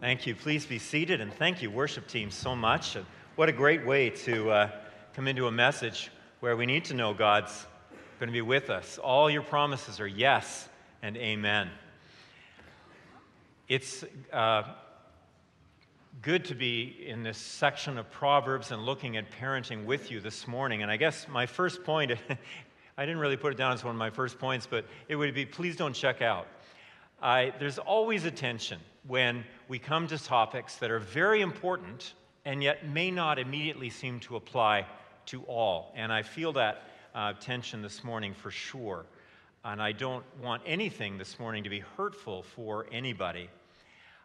Thank you. Please be seated, and thank you, worship team, so much. What a great way to uh, come into a message where we need to know God's going to be with us. All your promises are yes and amen. It's uh, good to be in this section of Proverbs and looking at parenting with you this morning. And I guess my first point, I didn't really put it down as one of my first points, but it would be please don't check out. I, there's always a tension when we come to topics that are very important and yet may not immediately seem to apply to all. And I feel that uh, tension this morning for sure. And I don't want anything this morning to be hurtful for anybody.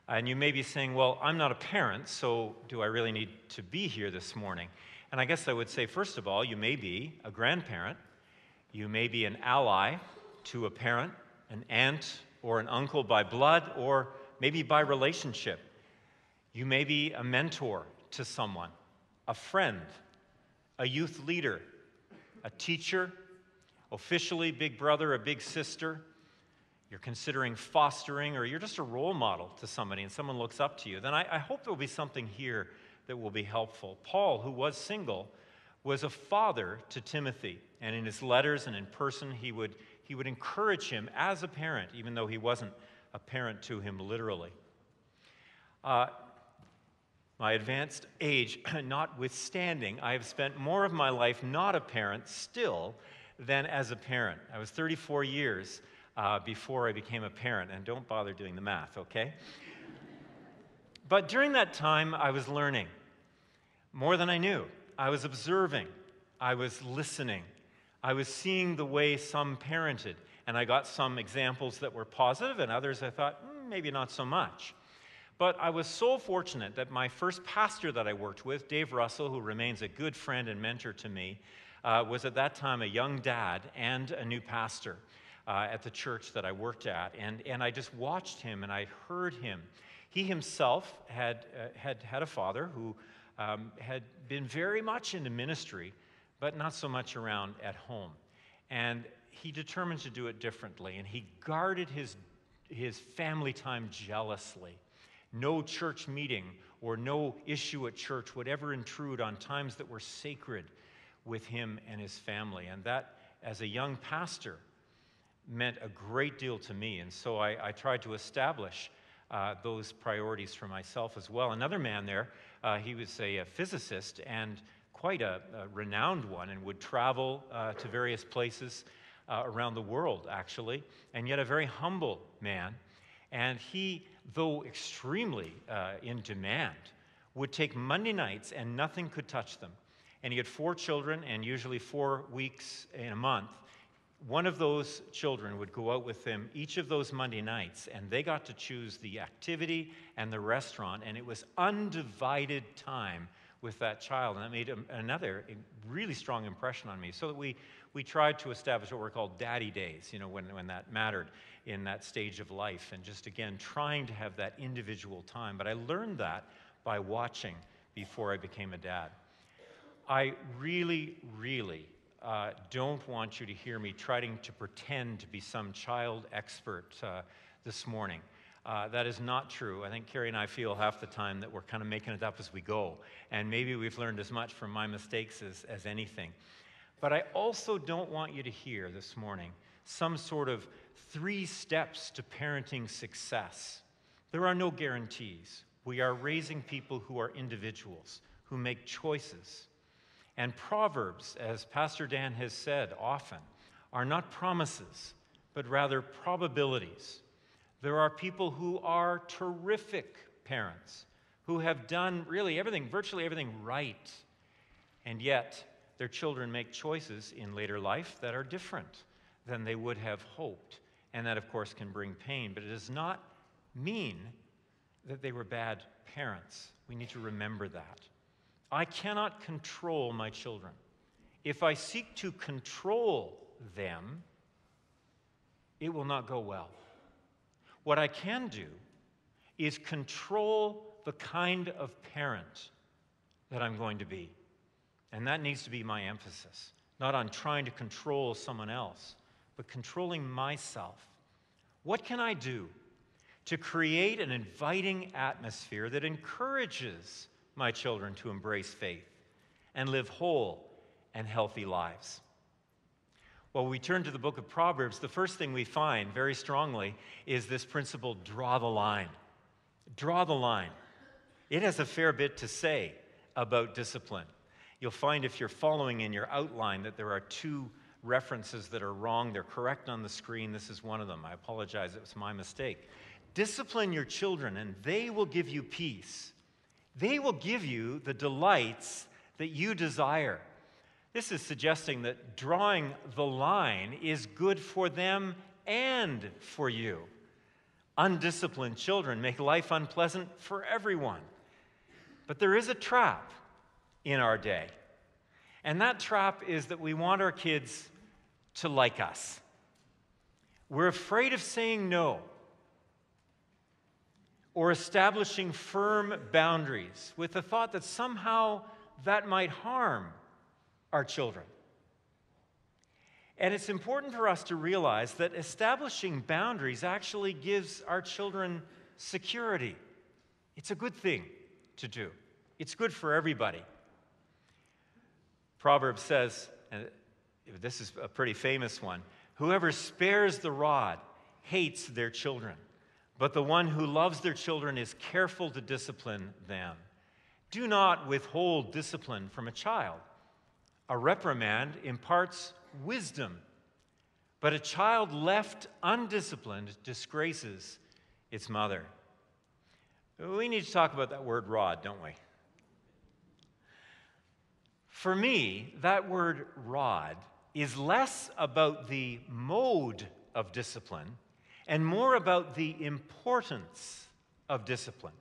And you may be saying, well, I'm not a parent, so do I really need to be here this morning? And I guess I would say, first of all, you may be a grandparent, you may be an ally to a parent, an aunt, or an uncle by blood, or maybe by relationship. You may be a mentor to someone, a friend, a youth leader, a teacher, officially big brother, a big sister. You're considering fostering, or you're just a role model to somebody and someone looks up to you. Then I, I hope there will be something here that will be helpful. Paul, who was single, was a father to Timothy. And in his letters and in person, he would he would encourage him as a parent, even though he wasn't a parent to him literally. Uh, my advanced age notwithstanding, I have spent more of my life not a parent still than as a parent. I was 34 years uh, before I became a parent, and don't bother doing the math, okay? but during that time, I was learning more than I knew. I was observing, I was listening, I was seeing the way some parented, and I got some examples that were positive, and others I thought, mm, maybe not so much. But I was so fortunate that my first pastor that I worked with, Dave Russell, who remains a good friend and mentor to me, uh, was at that time a young dad and a new pastor uh, at the church that I worked at. And, and I just watched him and I heard him. He himself had, uh, had had a father who um, had been very much into ministry, but not so much around at home. And he determined to do it differently, and he guarded his, his family time jealously. No church meeting or no issue at church would ever intrude on times that were sacred with him and his family. And that, as a young pastor, meant a great deal to me. And so I, I tried to establish uh, those priorities for myself as well. Another man there, uh, he was a, a physicist, and quite a, a renowned one and would travel uh, to various places uh, around the world, actually, and yet a very humble man. And he, though extremely uh, in demand, would take Monday nights and nothing could touch them. And he had four children, and usually four weeks in a month. One of those children would go out with him each of those Monday nights, and they got to choose the activity and the restaurant, and it was undivided time with that child. And that made another really strong impression on me. So that we, we tried to establish what were called daddy days, you know, when, when that mattered in that stage of life. And just again, trying to have that individual time. But I learned that by watching before I became a dad. I really, really uh, don't want you to hear me trying to pretend to be some child expert uh, this morning. Uh, that is not true. I think Carrie and I feel half the time that we're kind of making it up as we go. And maybe we've learned as much from my mistakes as, as anything. But I also don't want you to hear this morning some sort of three steps to parenting success. There are no guarantees. We are raising people who are individuals, who make choices. And Proverbs, as Pastor Dan has said often, are not promises, but rather probabilities. There are people who are terrific parents, who have done really everything, virtually everything right, and yet their children make choices in later life that are different than they would have hoped. And that, of course, can bring pain, but it does not mean that they were bad parents. We need to remember that. I cannot control my children. If I seek to control them, it will not go well. What I can do is control the kind of parent that I'm going to be. And that needs to be my emphasis, not on trying to control someone else, but controlling myself. What can I do to create an inviting atmosphere that encourages my children to embrace faith and live whole and healthy lives. Well, we turn to the book of Proverbs, the first thing we find very strongly is this principle draw the line. Draw the line. It has a fair bit to say about discipline. You'll find if you're following in your outline that there are two references that are wrong. They're correct on the screen. This is one of them. I apologize, it was my mistake. Discipline your children, and they will give you peace. They will give you the delights that you desire. This is suggesting that drawing the line is good for them and for you. Undisciplined children make life unpleasant for everyone. But there is a trap in our day. And that trap is that we want our kids to like us. We're afraid of saying no or establishing firm boundaries with the thought that somehow that might harm our children. And it's important for us to realize that establishing boundaries actually gives our children security. It's a good thing to do, it's good for everybody. Proverbs says, and this is a pretty famous one whoever spares the rod hates their children, but the one who loves their children is careful to discipline them. Do not withhold discipline from a child. A reprimand imparts wisdom, but a child left undisciplined disgraces its mother. We need to talk about that word rod, don't we? For me, that word rod is less about the mode of discipline and more about the importance of discipline.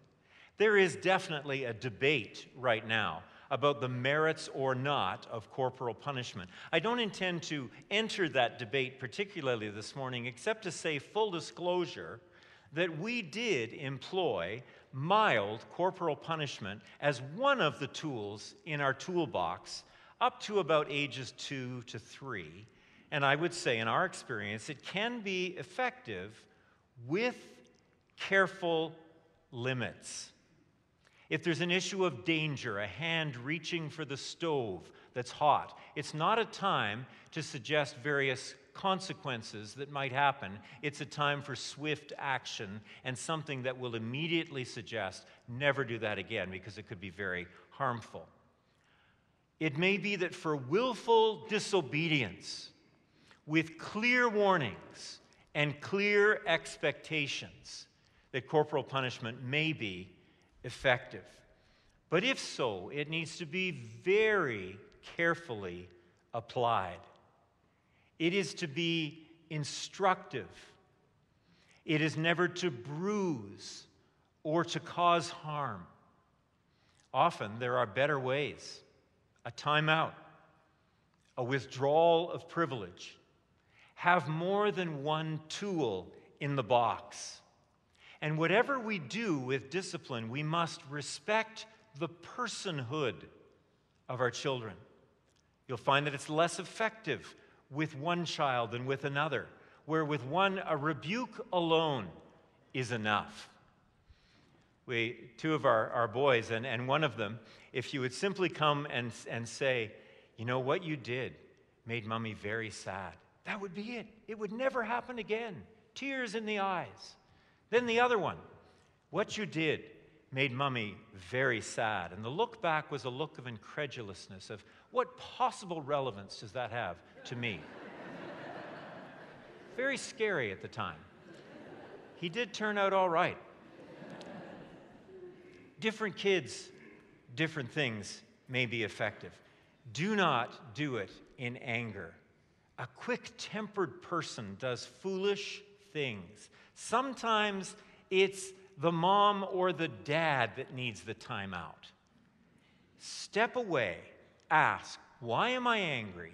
There is definitely a debate right now about the merits or not of corporal punishment. I don't intend to enter that debate particularly this morning, except to say, full disclosure, that we did employ mild corporal punishment as one of the tools in our toolbox up to about ages two to three. And I would say, in our experience, it can be effective with careful limits. If there's an issue of danger, a hand reaching for the stove that's hot, it's not a time to suggest various consequences that might happen. It's a time for swift action and something that will immediately suggest never do that again because it could be very harmful. It may be that for willful disobedience, with clear warnings and clear expectations, that corporal punishment may be effective. But if so, it needs to be very carefully applied. It is to be instructive. It is never to bruise or to cause harm. Often there are better ways a timeout, a withdrawal of privilege. Have more than one tool in the box. And whatever we do with discipline, we must respect the personhood of our children. You'll find that it's less effective with one child than with another, where with one, a rebuke alone is enough. We, two of our, our boys, and, and one of them, if you would simply come and, and say, You know, what you did made mommy very sad, that would be it. It would never happen again. Tears in the eyes. Then the other one, what you did made Mummy very sad. And the look back was a look of incredulousness of what possible relevance does that have to me? very scary at the time. He did turn out all right. Different kids, different things may be effective. Do not do it in anger. A quick tempered person does foolish things. Sometimes it's the mom or the dad that needs the timeout. Step away, ask, Why am I angry?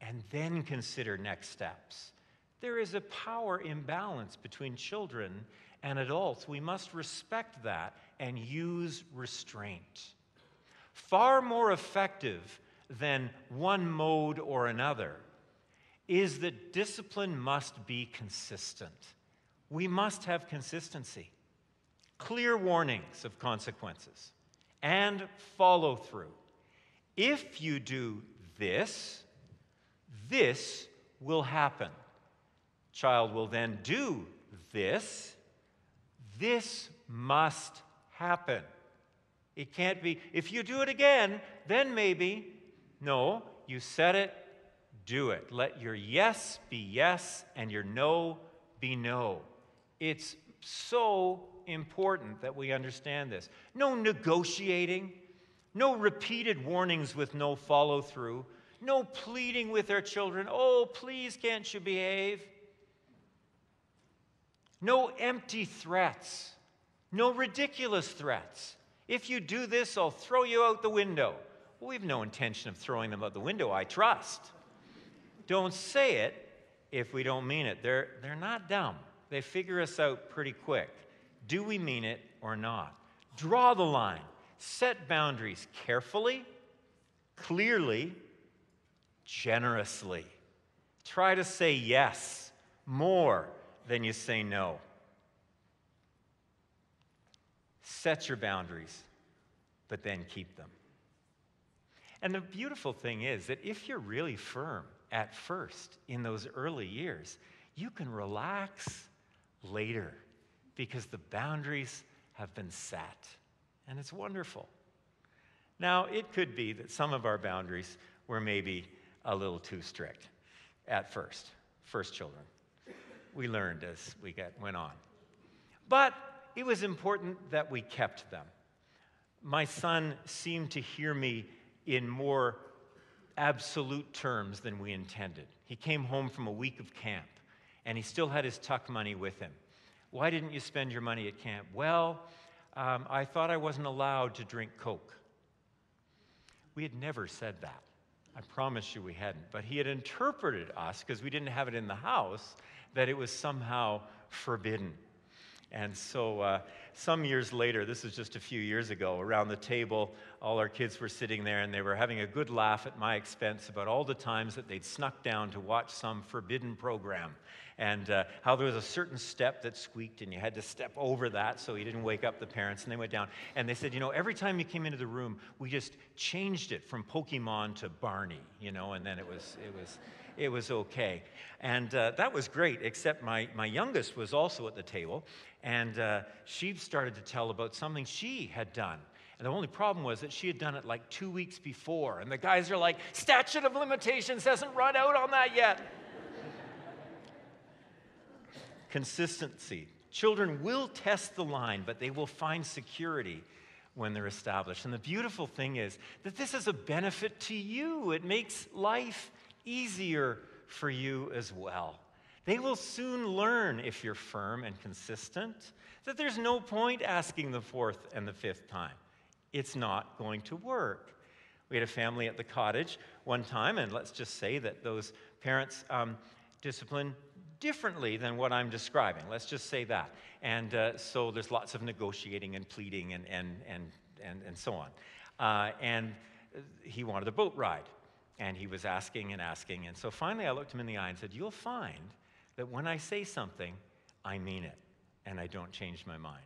and then consider next steps. There is a power imbalance between children and adults. We must respect that and use restraint. Far more effective than one mode or another is that discipline must be consistent. we must have consistency, clear warnings of consequences, and follow through. If you do this, this will happen. Child will then do this. This must happen. It can't be, if you do it again, then maybe. No, you said it, do it. Let your yes be yes and your no be no. It's so important that we understand this. No negotiating, no repeated warnings with no follow through, no pleading with our children, oh, please, can't you behave? No empty threats, no ridiculous threats. If you do this, I'll throw you out the window. Well, we have no intention of throwing them out the window, I trust. Don't say it if we don't mean it. They're, they're not dumb, they figure us out pretty quick. Do we mean it or not? Draw the line, set boundaries carefully, clearly, generously. Try to say yes more than you say no. Set your boundaries, but then keep them. And the beautiful thing is that if you're really firm at first in those early years, you can relax later because the boundaries have been set. And it's wonderful. Now, it could be that some of our boundaries were maybe a little too strict at first, first children. We learned as we got, went on. But it was important that we kept them. My son seemed to hear me in more absolute terms than we intended. He came home from a week of camp and he still had his tuck money with him. Why didn't you spend your money at camp? Well, um, I thought I wasn't allowed to drink Coke. We had never said that. I promise you we hadn't. But he had interpreted us, because we didn't have it in the house, that it was somehow forbidden. And so, uh, some years later, this is just a few years ago, around the table, all our kids were sitting there and they were having a good laugh at my expense about all the times that they'd snuck down to watch some forbidden program and uh, how there was a certain step that squeaked and you had to step over that so you didn't wake up the parents. And they went down and they said, you know, every time you came into the room, we just changed it from Pokemon to Barney, you know, and then it was, it was, it was okay. And uh, that was great, except my, my youngest was also at the table, and uh, she started to tell about something she had done. And the only problem was that she had done it like two weeks before. And the guys are like, statute of limitations hasn't run out on that yet. Consistency. Children will test the line, but they will find security when they're established. And the beautiful thing is that this is a benefit to you. It makes life easier for you as well. They will soon learn, if you're firm and consistent, that there's no point asking the fourth and the fifth time. It's not going to work. We had a family at the cottage one time, and let's just say that those parents um, discipline differently than what I'm describing. Let's just say that. And uh, so there's lots of negotiating and pleading and, and, and, and, and so on. Uh, and he wanted a boat ride. And he was asking and asking. And so finally I looked him in the eye and said, You'll find that when I say something, I mean it. And I don't change my mind.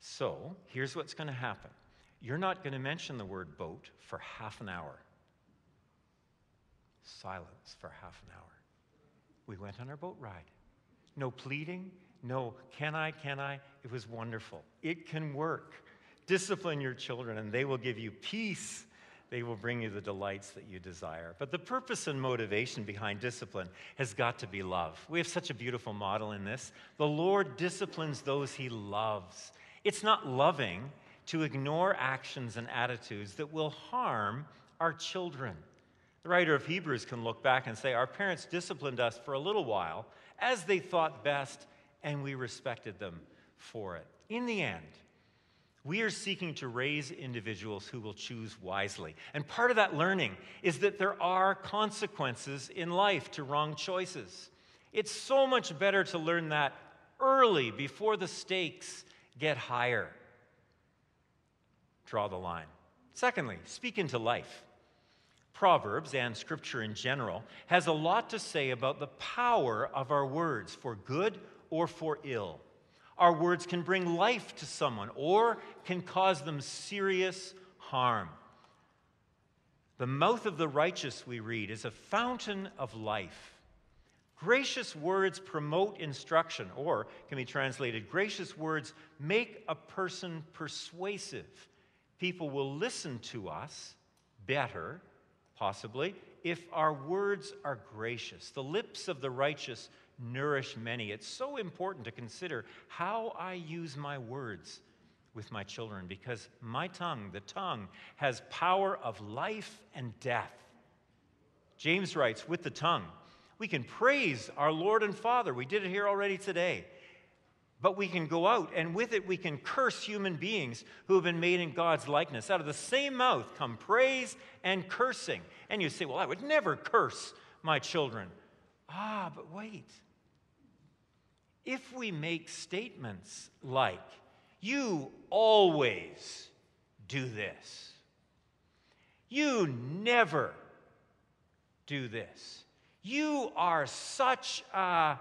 So here's what's going to happen you're not going to mention the word boat for half an hour. Silence for half an hour. We went on our boat ride. No pleading, no, can I, can I? It was wonderful. It can work. Discipline your children, and they will give you peace. They will bring you the delights that you desire. But the purpose and motivation behind discipline has got to be love. We have such a beautiful model in this. The Lord disciplines those he loves. It's not loving to ignore actions and attitudes that will harm our children. The writer of Hebrews can look back and say, Our parents disciplined us for a little while as they thought best, and we respected them for it. In the end, we are seeking to raise individuals who will choose wisely. And part of that learning is that there are consequences in life to wrong choices. It's so much better to learn that early before the stakes get higher. Draw the line. Secondly, speak into life. Proverbs and Scripture in general has a lot to say about the power of our words for good or for ill. Our words can bring life to someone or can cause them serious harm. The mouth of the righteous, we read, is a fountain of life. Gracious words promote instruction, or can be translated, gracious words make a person persuasive. People will listen to us better, possibly, if our words are gracious. The lips of the righteous nourish many. It's so important to consider how I use my words with my children because my tongue, the tongue, has power of life and death. James writes, with the tongue, we can praise our Lord and Father. We did it here already today. But we can go out, and with it, we can curse human beings who have been made in God's likeness. Out of the same mouth come praise and cursing. And you say, Well, I would never curse my children. Ah, but wait. If we make statements like, you always do this. You never do this. You are such a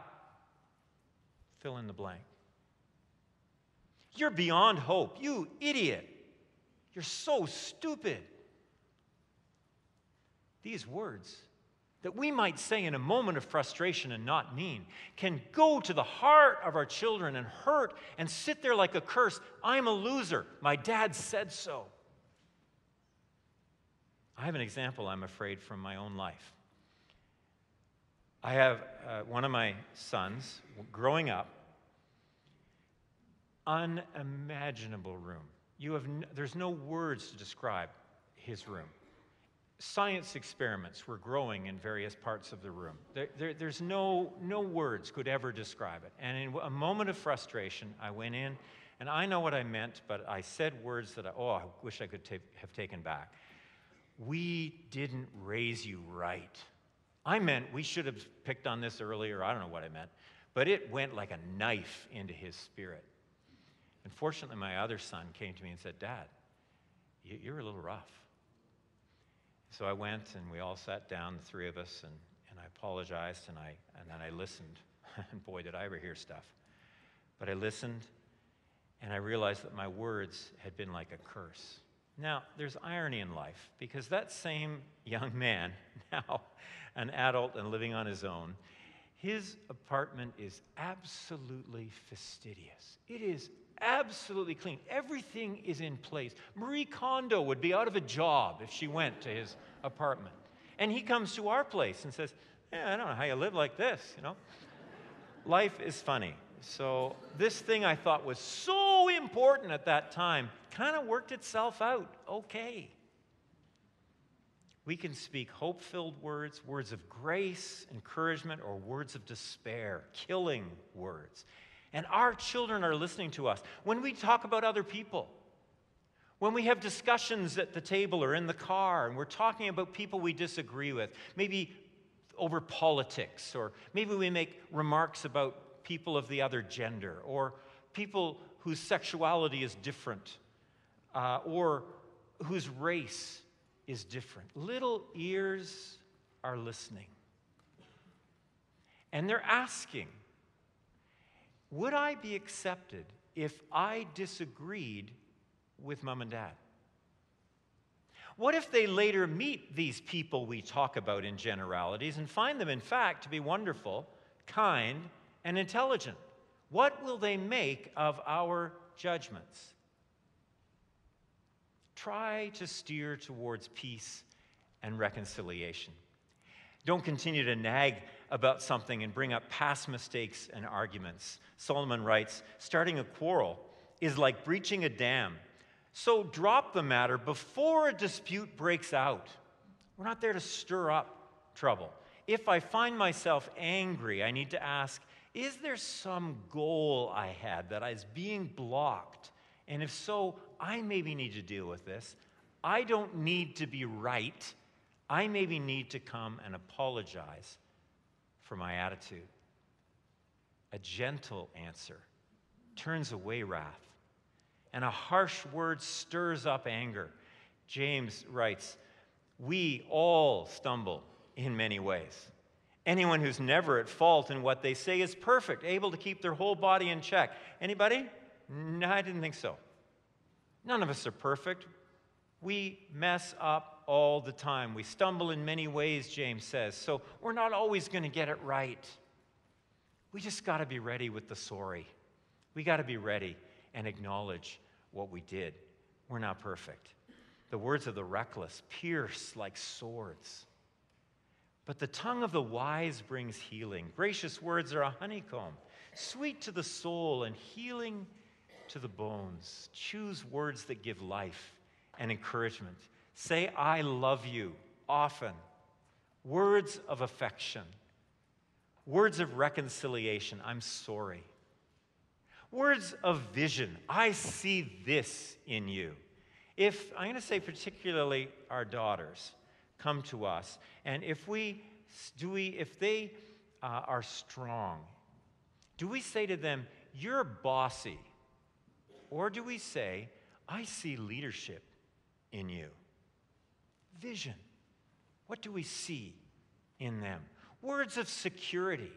fill in the blank. You're beyond hope. You idiot. You're so stupid. These words that we might say in a moment of frustration and not mean can go to the heart of our children and hurt and sit there like a curse. I'm a loser. My dad said so. I have an example, I'm afraid, from my own life. I have uh, one of my sons growing up, unimaginable room. You have n- there's no words to describe his room science experiments were growing in various parts of the room. There, there, there's no, no words could ever describe it. And in a moment of frustration, I went in, and I know what I meant, but I said words that I, oh, I wish I could have taken back. We didn't raise you right. I meant we should have picked on this earlier. I don't know what I meant. But it went like a knife into his spirit. Unfortunately, my other son came to me and said, Dad, you're a little rough. So I went and we all sat down, the three of us, and, and I apologized and, I, and then I listened. and boy, did I ever hear stuff. But I listened and I realized that my words had been like a curse. Now, there's irony in life because that same young man, now an adult and living on his own, his apartment is absolutely fastidious. It is absolutely clean. Everything is in place. Marie Kondo would be out of a job if she went to his apartment. And he comes to our place and says, Yeah, I don't know how you live like this, you know? Life is funny. So, this thing I thought was so important at that time kind of worked itself out okay. We can speak hope filled words, words of grace, encouragement, or words of despair, killing words. And our children are listening to us. When we talk about other people, when we have discussions at the table or in the car and we're talking about people we disagree with, maybe over politics, or maybe we make remarks about people of the other gender, or people whose sexuality is different, uh, or whose race is different. Little ears are listening. And they're asking, would I be accepted if I disagreed with mom and dad? What if they later meet these people we talk about in generalities and find them, in fact, to be wonderful, kind, and intelligent? What will they make of our judgments? Try to steer towards peace and reconciliation. Don't continue to nag about something and bring up past mistakes and arguments. Solomon writes starting a quarrel is like breaching a dam. So drop the matter before a dispute breaks out. We're not there to stir up trouble. If I find myself angry, I need to ask is there some goal I had that is being blocked? And if so, I maybe need to deal with this. I don't need to be right. I maybe need to come and apologize for my attitude. A gentle answer turns away wrath, and a harsh word stirs up anger. James writes, We all stumble in many ways, Anyone who's never at fault in what they say is perfect, able to keep their whole body in check. Anybody? No, I didn't think so. None of us are perfect. We mess up all the time. We stumble in many ways, James says. So we're not always going to get it right. We just got to be ready with the sorry. We got to be ready and acknowledge what we did. We're not perfect. The words of the reckless pierce like swords. But the tongue of the wise brings healing. Gracious words are a honeycomb, sweet to the soul and healing to the bones. Choose words that give life and encouragement. Say, I love you often. Words of affection. Words of reconciliation. I'm sorry. Words of vision. I see this in you. If, I'm going to say particularly our daughters come to us, and if we, do we, if they uh, are strong, do we say to them, You're bossy? Or do we say, I see leadership in you? Vision. What do we see in them? Words of security.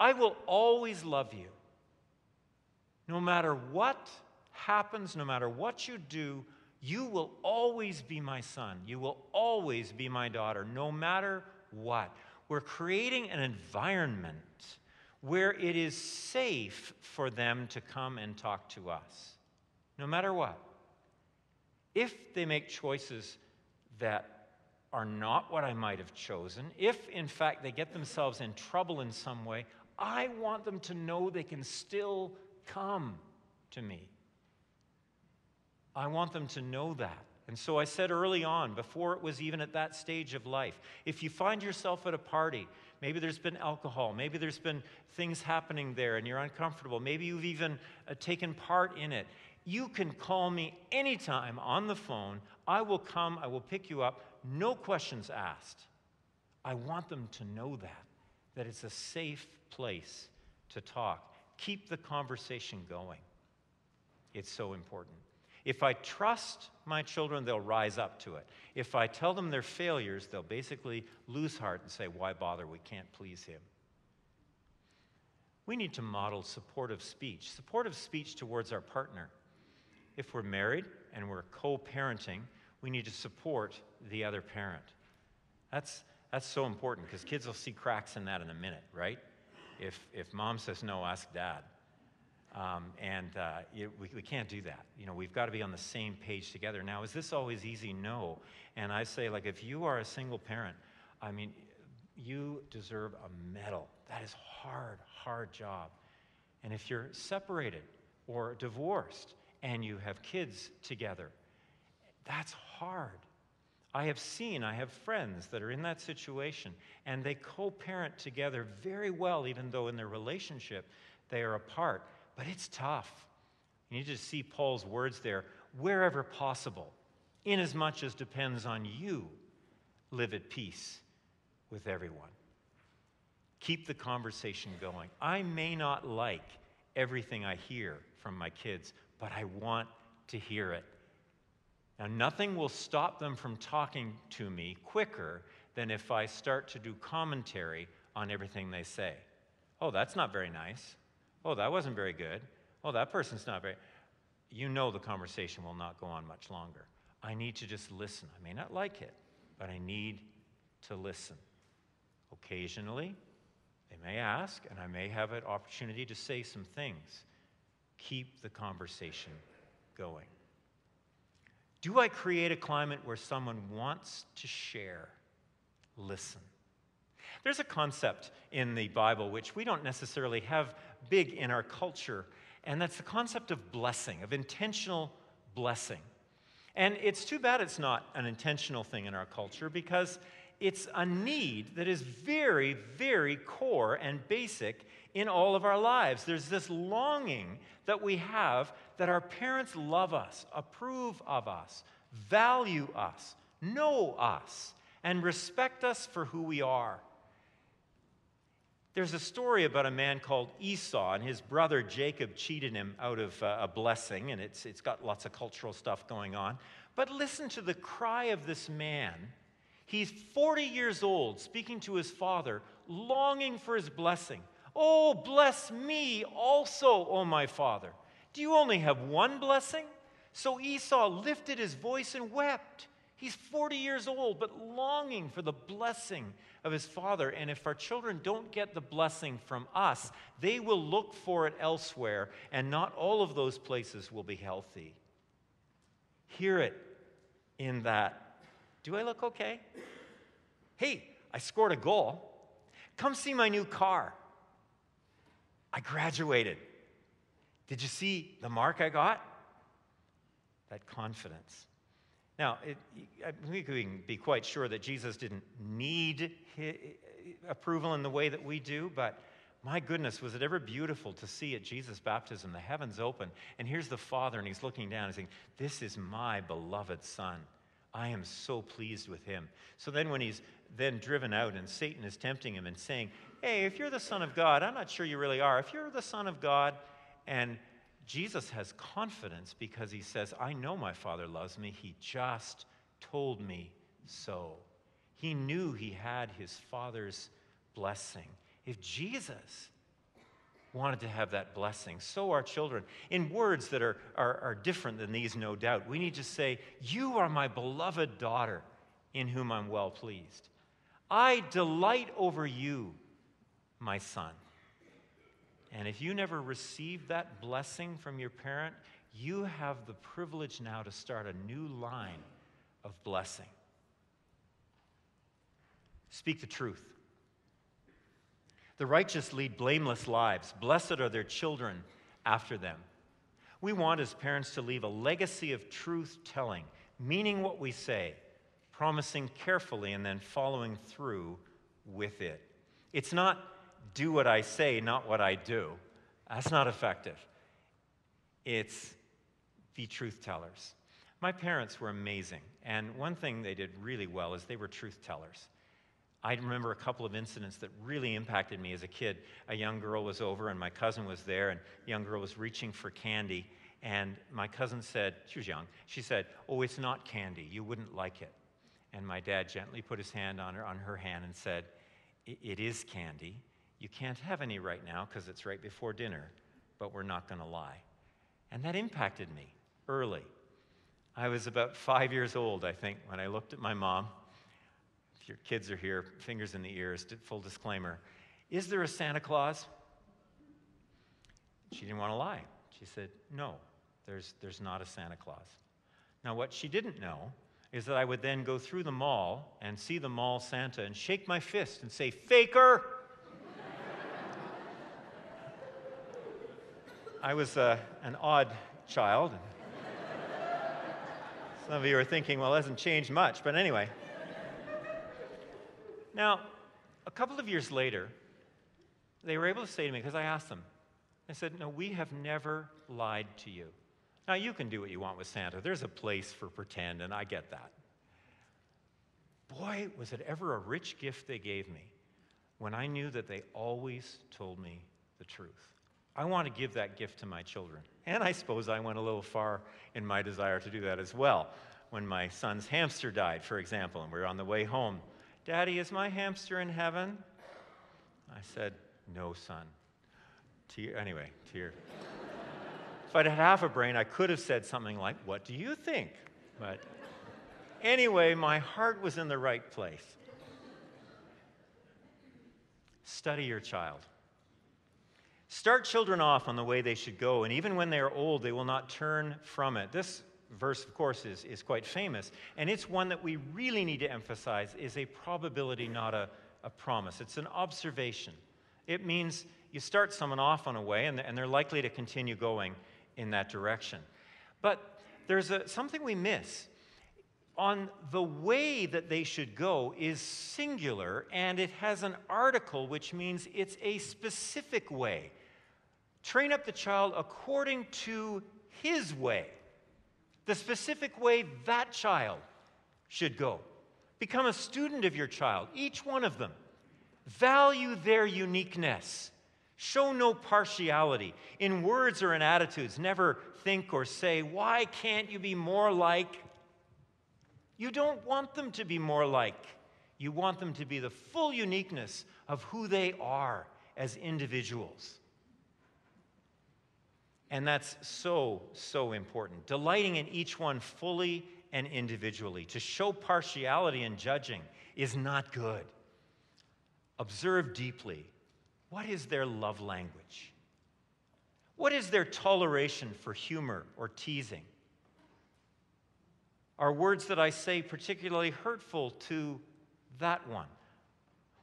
I will always love you. No matter what happens, no matter what you do, you will always be my son. You will always be my daughter, no matter what. We're creating an environment where it is safe for them to come and talk to us, no matter what. If they make choices that are not what I might have chosen, if in fact they get themselves in trouble in some way, I want them to know they can still come to me. I want them to know that. And so I said early on, before it was even at that stage of life, if you find yourself at a party, maybe there's been alcohol, maybe there's been things happening there and you're uncomfortable, maybe you've even uh, taken part in it, you can call me anytime on the phone. I will come, I will pick you up, no questions asked. I want them to know that, that it's a safe place to talk. Keep the conversation going. It's so important. If I trust my children, they'll rise up to it. If I tell them they're failures, they'll basically lose heart and say, Why bother? We can't please him. We need to model supportive speech, supportive speech towards our partner. If we're married and we're co parenting, we need to support the other parent. That's, that's so important because kids will see cracks in that in a minute, right? If, if mom says no, ask dad. Um, and uh, it, we, we can't do that. You know, we've got to be on the same page together. Now, is this always easy? No. And I say, like, if you are a single parent, I mean, you deserve a medal. That is hard, hard job. And if you're separated or divorced and you have kids together, that's hard. I have seen, I have friends that are in that situation, and they co parent together very well, even though in their relationship they are apart. But it's tough. You need to see Paul's words there wherever possible, inasmuch as depends on you, live at peace with everyone. Keep the conversation going. I may not like everything I hear from my kids, but I want to hear it. Now, nothing will stop them from talking to me quicker than if I start to do commentary on everything they say. Oh, that's not very nice. Oh, that wasn't very good. Oh, that person's not very. You know the conversation will not go on much longer. I need to just listen. I may not like it, but I need to listen. Occasionally, they may ask, and I may have an opportunity to say some things. Keep the conversation going. Do I create a climate where someone wants to share? Listen. There's a concept in the Bible which we don't necessarily have big in our culture, and that's the concept of blessing, of intentional blessing. And it's too bad it's not an intentional thing in our culture because it's a need that is very, very core and basic in all of our lives. There's this longing that we have that our parents love us, approve of us, value us, know us, and respect us for who we are. There's a story about a man called Esau, and his brother Jacob cheated him out of uh, a blessing, and it's, it's got lots of cultural stuff going on. But listen to the cry of this man. He's 40 years old, speaking to his father, longing for his blessing. Oh, bless me also, O my father. Do you only have one blessing? So Esau lifted his voice and wept. He's 40 years old, but longing for the blessing of his father. And if our children don't get the blessing from us, they will look for it elsewhere, and not all of those places will be healthy. Hear it in that. Do I look okay? Hey, I scored a goal. Come see my new car. I graduated. Did you see the mark I got? That confidence. Now, it, we can be quite sure that Jesus didn't need approval in the way that we do, but my goodness, was it ever beautiful to see at Jesus' baptism the heavens open, and here's the Father, and he's looking down and saying, This is my beloved Son. I am so pleased with him. So then, when he's then driven out and Satan is tempting him and saying, Hey, if you're the Son of God, I'm not sure you really are. If you're the Son of God, and Jesus has confidence because he says, I know my Father loves me. He just told me so. He knew he had his Father's blessing. If Jesus wanted to have that blessing, so are children. In words that are, are, are different than these, no doubt, we need to say, You are my beloved daughter in whom I'm well pleased. I delight over you, my son. And if you never received that blessing from your parent, you have the privilege now to start a new line of blessing. Speak the truth. The righteous lead blameless lives. Blessed are their children after them. We want as parents to leave a legacy of truth telling, meaning what we say, promising carefully, and then following through with it. It's not do what I say, not what I do. That's not effective. It's be truth tellers. My parents were amazing, and one thing they did really well is they were truth tellers. I remember a couple of incidents that really impacted me as a kid. A young girl was over, and my cousin was there, and the young girl was reaching for candy. And my cousin said, she was young, she said, Oh, it's not candy. You wouldn't like it. And my dad gently put his hand on her, on her hand and said, It is candy. You can't have any right now because it's right before dinner, but we're not going to lie. And that impacted me early. I was about five years old, I think, when I looked at my mom. Your kids are here, fingers in the ears, full disclaimer. Is there a Santa Claus? She didn't want to lie. She said, No, there's, there's not a Santa Claus. Now, what she didn't know is that I would then go through the mall and see the mall Santa and shake my fist and say, Faker! I was uh, an odd child. Some of you are thinking, well, it hasn't changed much, but anyway. Now, a couple of years later, they were able to say to me, because I asked them, I said, No, we have never lied to you. Now, you can do what you want with Santa. There's a place for pretend, and I get that. Boy, was it ever a rich gift they gave me when I knew that they always told me the truth. I want to give that gift to my children. And I suppose I went a little far in my desire to do that as well. When my son's hamster died, for example, and we were on the way home, Daddy, is my hamster in heaven? I said, No, son. Tear, anyway, tear. if I'd had half a brain, I could have said something like, What do you think? But anyway, my heart was in the right place. Study your child. Start children off on the way they should go, and even when they are old, they will not turn from it. This verse, of course, is, is quite famous, and it's one that we really need to emphasize is a probability, not a, a promise. It's an observation. It means you start someone off on a way, and, and they're likely to continue going in that direction. But there's a, something we miss. On the way that they should go is singular, and it has an article, which means it's a specific way. Train up the child according to his way, the specific way that child should go. Become a student of your child, each one of them. Value their uniqueness. Show no partiality in words or in attitudes. Never think or say, Why can't you be more like? You don't want them to be more like. You want them to be the full uniqueness of who they are as individuals. And that's so, so important. Delighting in each one fully and individually. To show partiality in judging is not good. Observe deeply what is their love language? What is their toleration for humor or teasing? Are words that I say particularly hurtful to that one?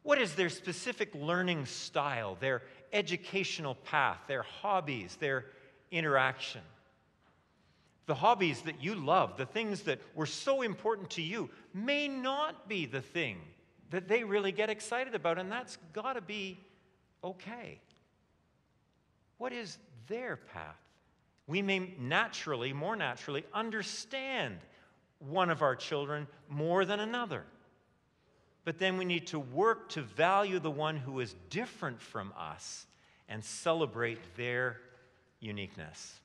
What is their specific learning style, their educational path, their hobbies, their interaction? The hobbies that you love, the things that were so important to you, may not be the thing that they really get excited about, and that's got to be okay. What is their path? We may naturally, more naturally, understand one of our children more than another. But then we need to work to value the one who is different from us and celebrate their uniqueness.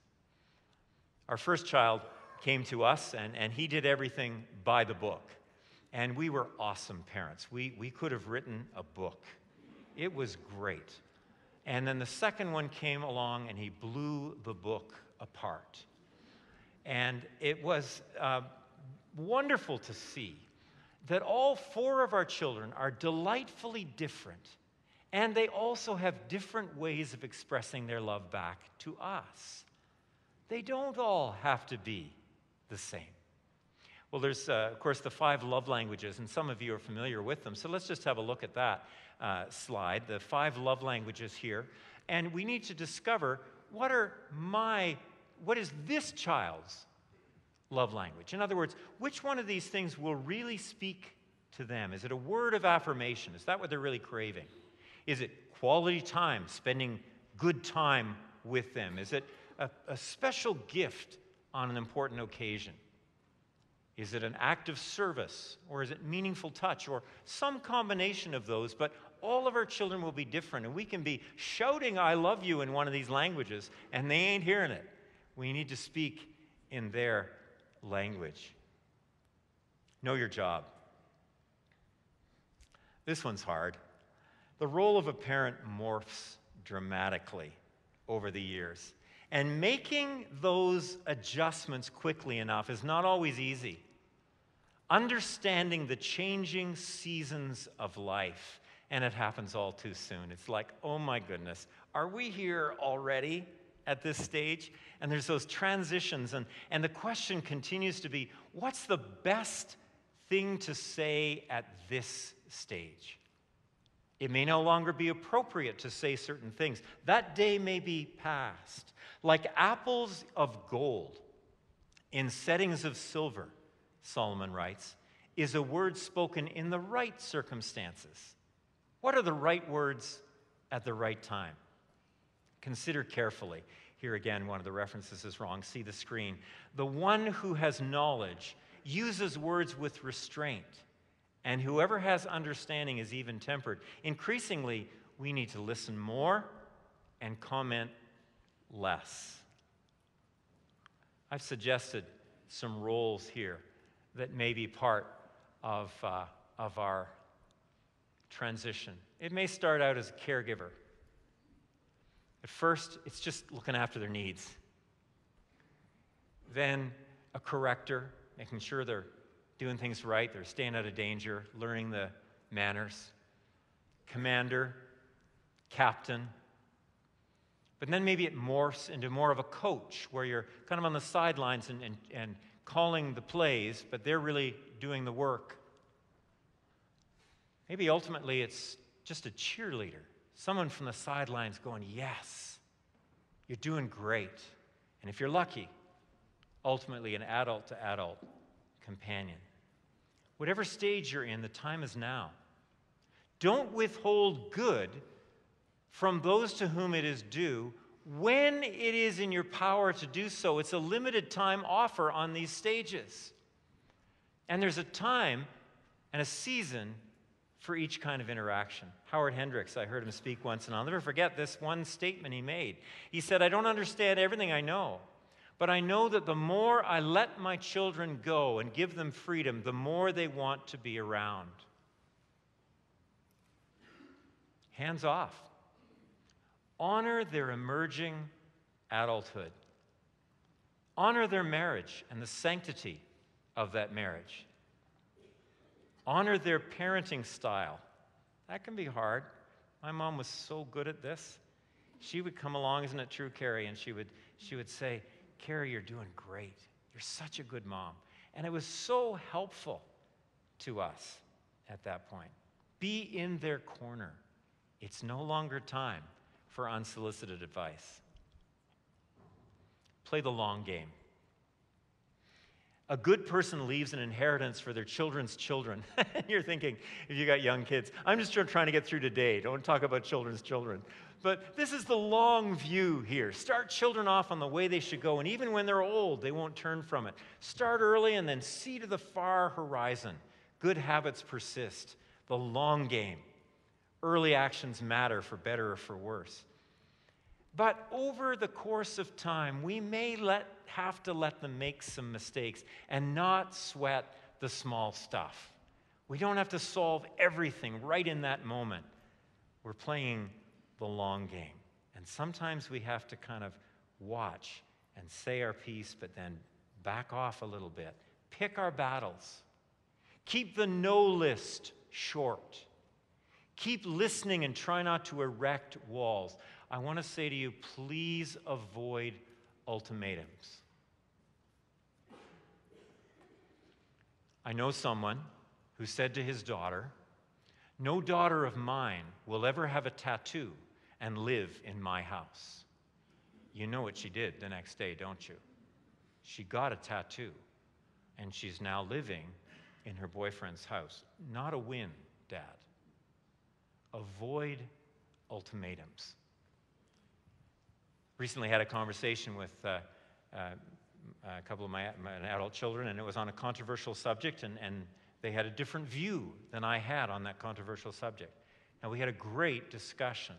Our first child came to us, and, and he did everything by the book. And we were awesome parents. We, we could have written a book. It was great. And then the second one came along, and he blew the book apart. And it was uh, wonderful to see that all four of our children are delightfully different, and they also have different ways of expressing their love back to us. They don't all have to be the same. Well, there's, uh, of course, the five love languages, and some of you are familiar with them. So let's just have a look at that uh, slide the five love languages here. And we need to discover what are my, what is this child's love language? In other words, which one of these things will really speak to them? Is it a word of affirmation? Is that what they're really craving? Is it quality time, spending good time with them? Is it a, a special gift on an important occasion? Is it an act of service or is it meaningful touch or some combination of those? But all of our children will be different and we can be shouting, I love you in one of these languages and they ain't hearing it. We need to speak in their language. Know your job. This one's hard. The role of a parent morphs dramatically over the years. And making those adjustments quickly enough is not always easy. Understanding the changing seasons of life, and it happens all too soon. It's like, oh my goodness, are we here already at this stage? And there's those transitions, and, and the question continues to be what's the best thing to say at this stage? It may no longer be appropriate to say certain things. That day may be past. Like apples of gold in settings of silver, Solomon writes, is a word spoken in the right circumstances. What are the right words at the right time? Consider carefully. Here again, one of the references is wrong. See the screen. The one who has knowledge uses words with restraint, and whoever has understanding is even tempered. Increasingly, we need to listen more and comment less. I've suggested some roles here that may be part of, uh, of our transition. It may start out as a caregiver. At first, it's just looking after their needs. Then, a corrector, making sure they're doing things right, they're staying out of danger, learning the manners. Commander, captain, but then maybe it morphs into more of a coach where you're kind of on the sidelines and, and, and calling the plays, but they're really doing the work. Maybe ultimately it's just a cheerleader, someone from the sidelines going, Yes, you're doing great. And if you're lucky, ultimately an adult to adult companion. Whatever stage you're in, the time is now. Don't withhold good from those to whom it is due when it is in your power to do so. It's a limited time offer on these stages. And there's a time and a season for each kind of interaction. Howard Hendricks, I heard him speak once, and I'll never forget this one statement he made. He said, I don't understand everything I know, but I know that the more I let my children go and give them freedom, the more they want to be around. hands off. Honor their emerging adulthood. Honor their marriage and the sanctity of that marriage. Honor their parenting style. That can be hard. My mom was so good at this. She would come along, isn't it true, Carrie? And she would, she would say, Carrie, you're doing great. You're such a good mom. And it was so helpful to us at that point. Be in their corner. It's no longer time for unsolicited advice. Play the long game. A good person leaves an inheritance for their children's children. You're thinking, if you got young kids, I'm just trying to get through today. Don't talk about children's children. But this is the long view here. Start children off on the way they should go, and even when they're old, they won't turn from it. Start early and then see to the far horizon. Good habits persist. The long game. Early actions matter for better or for worse. But over the course of time, we may let, have to let them make some mistakes and not sweat the small stuff. We don't have to solve everything right in that moment. We're playing the long game. And sometimes we have to kind of watch and say our piece, but then back off a little bit. Pick our battles. Keep the no list short. Keep listening and try not to erect walls. I want to say to you, please avoid ultimatums. I know someone who said to his daughter, No daughter of mine will ever have a tattoo and live in my house. You know what she did the next day, don't you? She got a tattoo, and she's now living in her boyfriend's house. Not a win, Dad. Avoid ultimatums recently had a conversation with uh, uh, a couple of my, my, adult children, and it was on a controversial subject, and, and they had a different view than I had on that controversial subject. Now, we had a great discussion,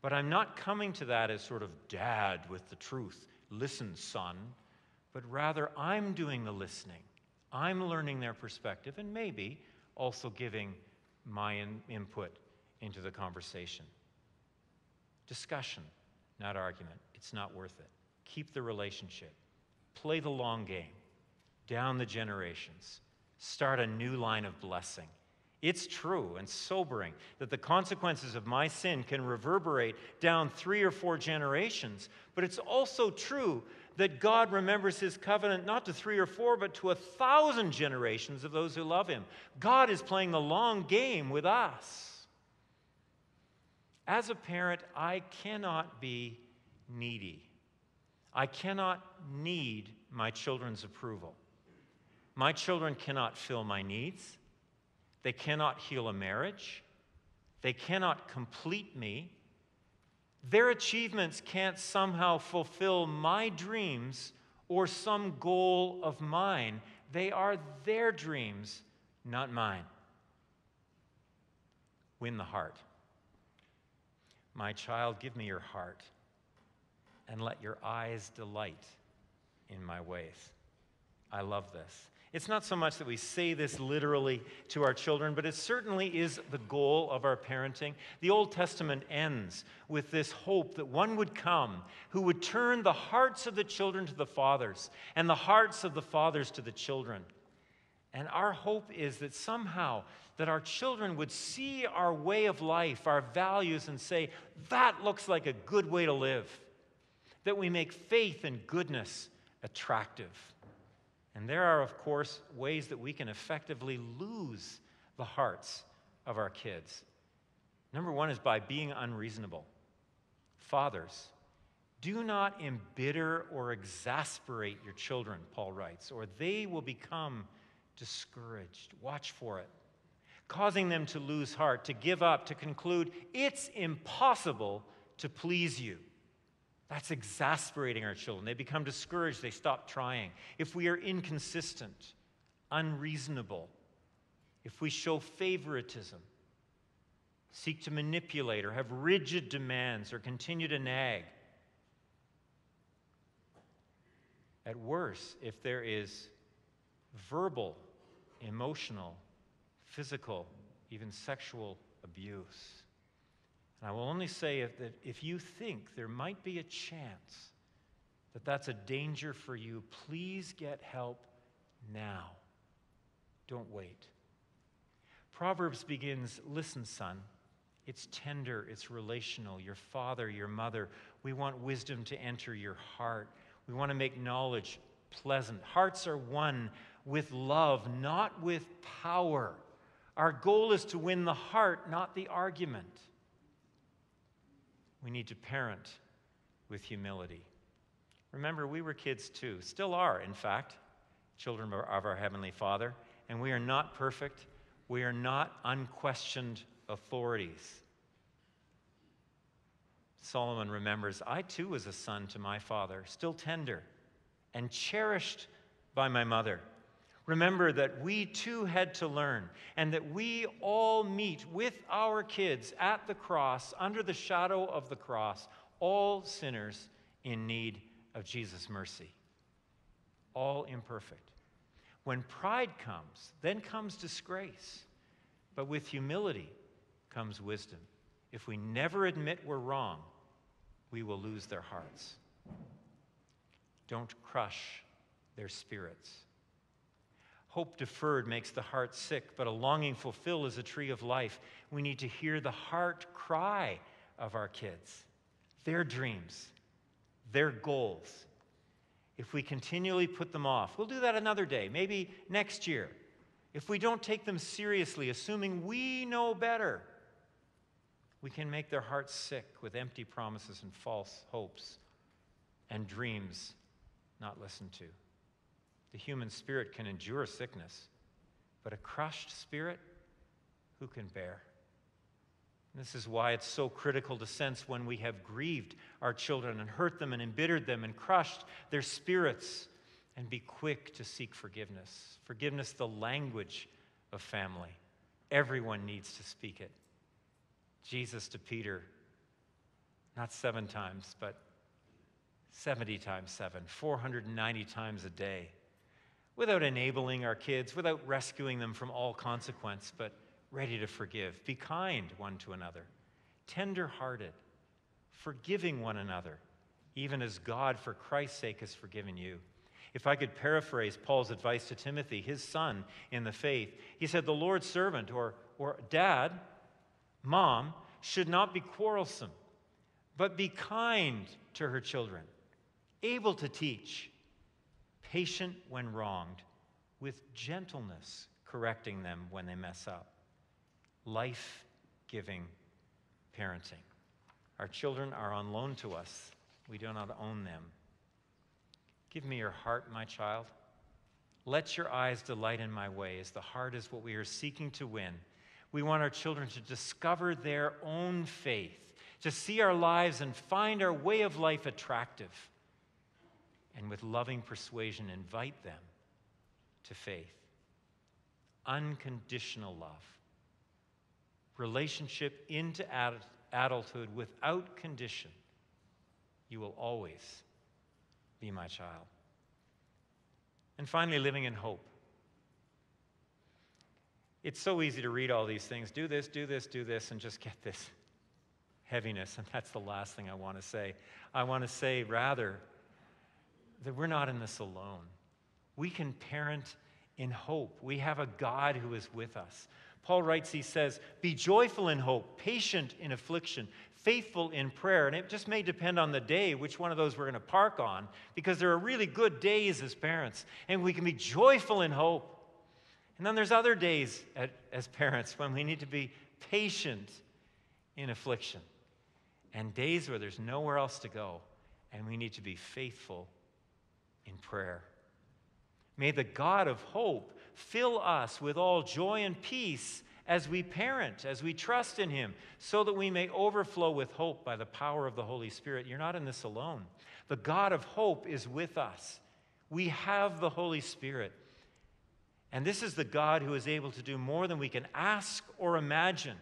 but I'm not coming to that as sort of dad with the truth. Listen, son. But rather, I'm doing the listening. I'm learning their perspective and maybe also giving my in- input into the conversation. Discussion, not argument. It's not worth it. Keep the relationship. Play the long game. Down the generations. Start a new line of blessing. It's true and sobering that the consequences of my sin can reverberate down three or four generations, but it's also true that God remembers his covenant not to three or four, but to a thousand generations of those who love him. God is playing the long game with us. As a parent, I cannot be needy. I cannot need my children's approval. My children cannot fill my needs. They cannot heal a marriage. They cannot complete me. Their achievements can't somehow fulfill my dreams or some goal of mine. They are their dreams, not mine. Win the heart. My child, give me your heart and let your eyes delight in my ways. I love this. It's not so much that we say this literally to our children, but it certainly is the goal of our parenting. The Old Testament ends with this hope that one would come who would turn the hearts of the children to the fathers and the hearts of the fathers to the children. And our hope is that somehow that our children would see our way of life, our values and say, that looks like a good way to live that we make faith and goodness attractive. And there are, of course, ways that we can effectively lose the hearts of our kids. Number one is by being unreasonable. Fathers, do not embitter or exasperate your children, Paul writes, or they will become discouraged. Watch for it. Causing them to lose heart, to give up, to conclude it's impossible to please you. That's exasperating our children. They become discouraged, they stop trying. If we are inconsistent, unreasonable, if we show favoritism, seek to manipulate, or have rigid demands, or continue to nag, at worst, if there is verbal, emotional, physical, even sexual abuse. And I will only say if, that if you think there might be a chance that that's a danger for you, please get help now. Don't wait. Proverbs begins Listen, son. It's tender, it's relational. Your father, your mother, we want wisdom to enter your heart. We want to make knowledge pleasant. Hearts are one with love, not with power. Our goal is to win the heart, not the argument. We need to parent with humility. Remember, we were kids too, still are, in fact, children of our Heavenly Father, and we are not perfect. We are not unquestioned authorities. Solomon remembers, I too was a son to my father, still tender and cherished by my mother. Remember that we too had to learn, and that we all meet with our kids at the cross, under the shadow of the cross, all sinners in need of Jesus' mercy, all imperfect. When pride comes, then comes disgrace. But with humility comes wisdom. If we never admit we're wrong, we will lose their hearts. Don't crush their spirits. Hope deferred makes the heart sick, but a longing fulfilled is a tree of life. We need to hear the heart cry of our kids, their dreams, their goals. If we continually put them off, we'll do that another day, maybe next year. If we don't take them seriously, assuming we know better, we can make their hearts sick with empty promises and false hopes and dreams not listened to. The human spirit can endure sickness, but a crushed spirit, who can bear? This is why it's so critical to sense when we have grieved our children and hurt them and embittered them and crushed their spirits and be quick to seek forgiveness. Forgiveness, the language of family. Everyone needs to speak it. Jesus to Peter, not seven times, but 70 times seven, 490 times a day, without enabling our kids, without rescuing them from all consequence, but ready to forgive. Be kind one to another, tender hearted, forgiving one another, even as God, for Christ's sake, has forgiven you. If I could paraphrase Paul's advice to Timothy, his son in the faith, he said, The Lord's servant or, or dad, mom, should not be quarrelsome, but be kind to her children, able to teach, patient when wronged, with gentleness correcting them when they mess up. Life giving parenting. Our children are on loan to us, we do not own them. Give me your heart, my child. Let your eyes delight in my ways. The heart is what we are seeking to win. We want our children to discover their own faith, to see our lives and find our way of life attractive. And with loving persuasion, invite them to faith. Unconditional love. Relationship into adulthood without condition. You will always be my child. And finally, living in hope. It's so easy to read all these things do this, do this, do this, and just get this heaviness. And that's the last thing I want to say. I want to say, rather, that we're not in this alone. We can parent in hope. We have a God who is with us. Paul writes, he says, Be joyful in hope, patient in affliction, faithful in prayer. And it just may depend on the day which one of those we're going to park on, because there are really good days as parents, and we can be joyful in hope. And then there's other days at, as parents when we need to be patient in affliction, and days where there's nowhere else to go, and we need to be faithful in prayer. May the God of hope fill us with all joy and peace as we parent, as we trust in Him, so that we may overflow with hope by the power of the Holy Spirit. You're not in this alone. The God of hope is with us. We have the Holy Spirit. And this is the God who is able to do more than we can ask or imagine.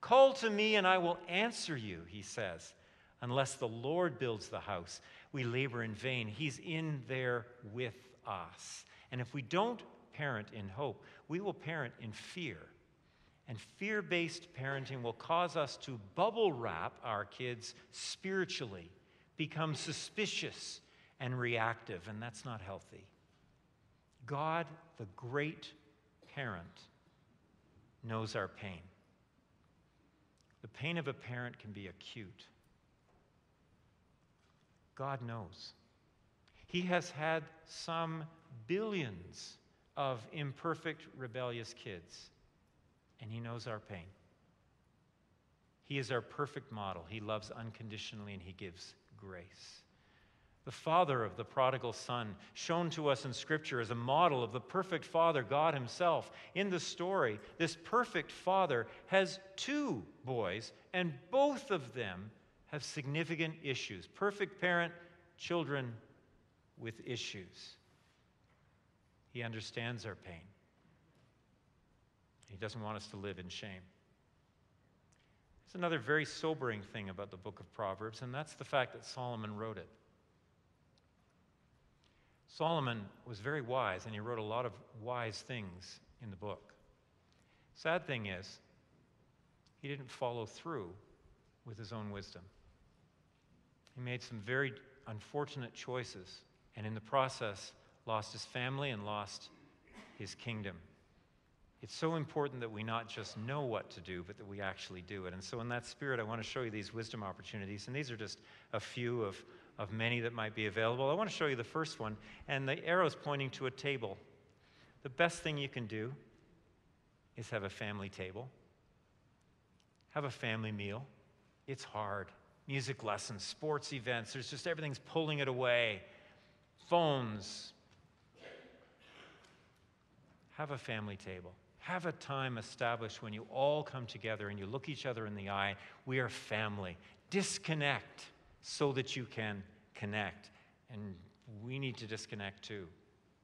Call to me and I will answer you, he says. Unless the Lord builds the house, we labor in vain. He's in there with us. And if we don't parent in hope, we will parent in fear. And fear based parenting will cause us to bubble wrap our kids spiritually, become suspicious and reactive, and that's not healthy. God, the great parent, knows our pain. The pain of a parent can be acute. God knows. He has had some billions of imperfect, rebellious kids, and He knows our pain. He is our perfect model. He loves unconditionally and He gives grace. The father of the prodigal son, shown to us in Scripture as a model of the perfect father, God Himself. In the story, this perfect father has two boys, and both of them have significant issues. Perfect parent, children with issues. He understands our pain. He doesn't want us to live in shame. There's another very sobering thing about the book of Proverbs, and that's the fact that Solomon wrote it. Solomon was very wise, and he wrote a lot of wise things in the book. Sad thing is, he didn't follow through with his own wisdom. He made some very unfortunate choices, and in the process, lost his family and lost his kingdom. It's so important that we not just know what to do, but that we actually do it. And so, in that spirit, I want to show you these wisdom opportunities. And these are just a few of, of many that might be available. I want to show you the first one, and the arrow is pointing to a table. The best thing you can do is have a family table, have a family meal. It's hard. Music lessons, sports events, there's just everything's pulling it away. Phones. Have a family table. Have a time established when you all come together and you look each other in the eye. We are family. Disconnect so that you can connect. And we need to disconnect too.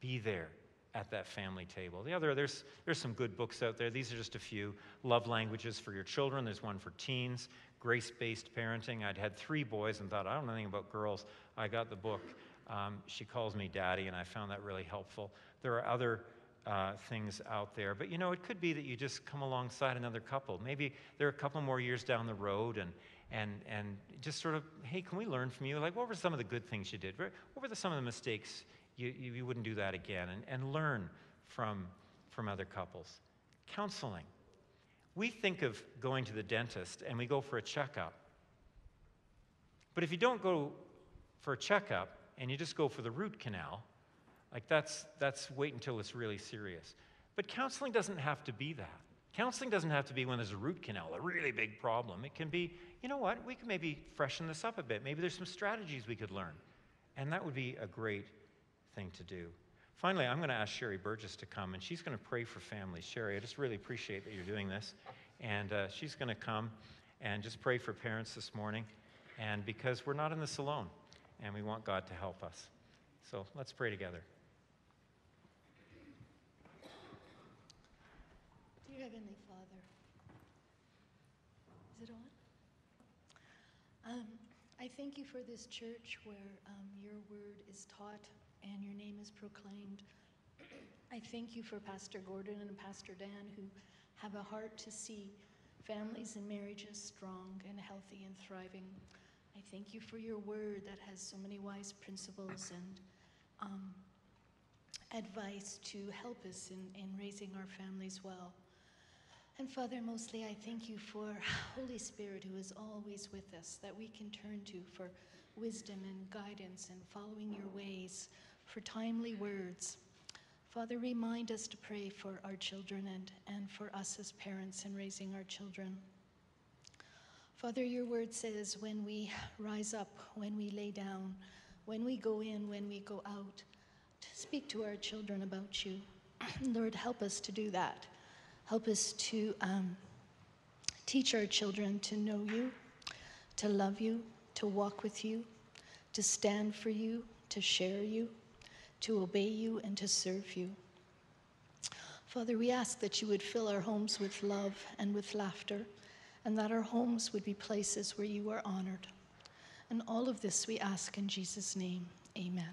Be there at that family table. The other, there's, there's some good books out there. These are just a few. Love Languages for Your Children. There's one for teens. Grace Based Parenting. I'd had three boys and thought, I don't know anything about girls. I got the book. Um, she calls me daddy, and I found that really helpful. There are other uh, things out there. But you know, it could be that you just come alongside another couple. Maybe they're a couple more years down the road and, and, and just sort of, hey, can we learn from you? Like, what were some of the good things you did? What were the, some of the mistakes you, you, you wouldn't do that again? And, and learn from, from other couples. Counseling. We think of going to the dentist and we go for a checkup. But if you don't go for a checkup and you just go for the root canal, like that's, that's wait until it's really serious. But counseling doesn't have to be that. Counseling doesn't have to be when there's a root canal, a really big problem. It can be, you know what, we can maybe freshen this up a bit. Maybe there's some strategies we could learn. And that would be a great thing to do. Finally, I'm going to ask Sherry Burgess to come, and she's going to pray for families. Sherry, I just really appreciate that you're doing this. And uh, she's going to come and just pray for parents this morning. And because we're not in this alone, and we want God to help us. So let's pray together. Dear Heavenly Father, is it on? Um, I thank you for this church where um, your word is taught and your name is proclaimed. I thank you for Pastor Gordon and Pastor Dan who have a heart to see families and marriages strong and healthy and thriving. I thank you for your word that has so many wise principles and um, advice to help us in, in raising our families well. And Father, mostly I thank you for Holy Spirit who is always with us, that we can turn to for wisdom and guidance and following your ways, for timely words. Father, remind us to pray for our children and, and for us as parents in raising our children. Father, your word says when we rise up, when we lay down, when we go in, when we go out, to speak to our children about you. Lord, help us to do that. Help us to um, teach our children to know you, to love you, to walk with you, to stand for you, to share you, to obey you, and to serve you. Father, we ask that you would fill our homes with love and with laughter, and that our homes would be places where you are honored. And all of this we ask in Jesus' name. Amen.